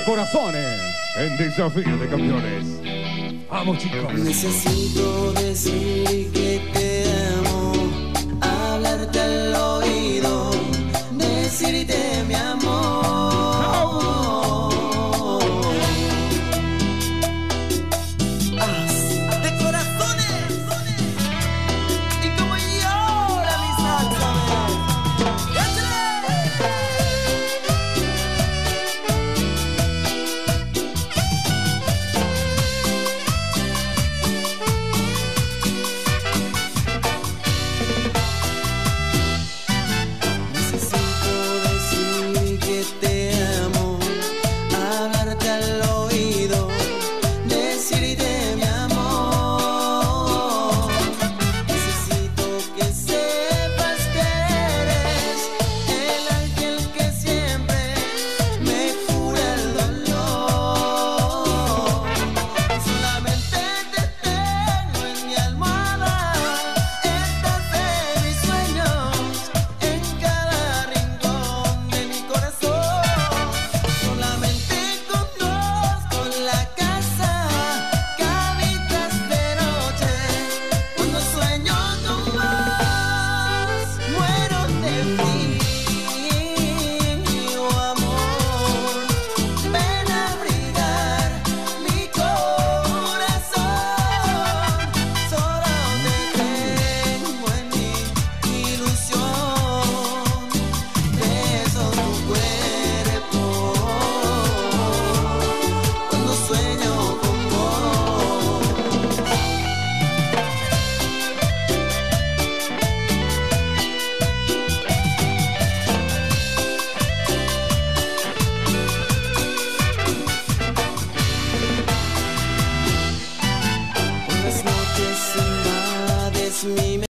corazones en desafío de campeones. Vamos chicos. Necesito decir it's me.